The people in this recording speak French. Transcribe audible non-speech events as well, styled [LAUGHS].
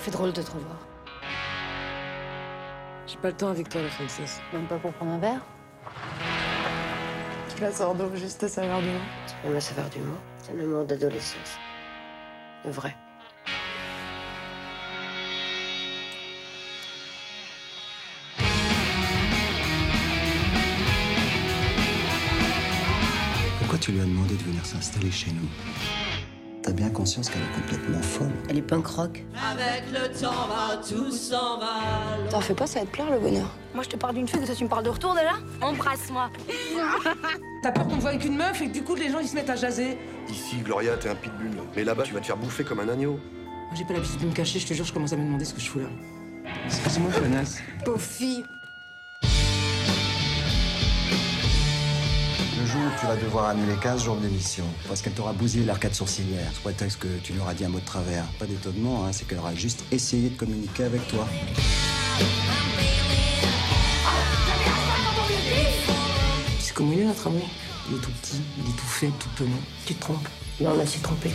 Ça fait drôle de te revoir. J'ai pas le temps avec toi, la princesse. Même pas pour prendre un verre? Tu la sors donc juste à saveur du vin. C'est pas ma saveur d'humour. C'est un amour d'adolescence. Le vrai. Pourquoi tu lui as demandé de venir s'installer chez nous? T'as bien conscience qu'elle est complètement folle. Elle est punk rock. Avec le temps va, tout s'en va. T'en fais pas, ça va te plaire le bonheur. Moi, je te parle d'une fille, que toi, tu me parles de retour déjà? Embrasse-moi. [LAUGHS] T'as peur qu'on te voit avec une meuf et que du coup, les gens, ils se mettent à jaser Ici, Gloria, t'es un pitbull. Mais là-bas, tu vas te faire bouffer comme un agneau. Moi, J'ai pas l'habitude de me cacher, je te jure, je commence à me demander ce que je fous là. Excuse-moi, connasse. Pauvre fille. Le jour où tu vas devoir annuler 15 jours d'émission, parce qu'elle t'aura bousillé l'arcade sourcilière, sous prétexte que tu lui auras dit un mot de travers. Pas d'étonnement, hein, c'est qu'elle aura juste essayé de communiquer avec toi. C'est comment il est notre amour Il est tout petit, il est tout fait, tout penaud. Tu te trompes Non, on s'y trompé.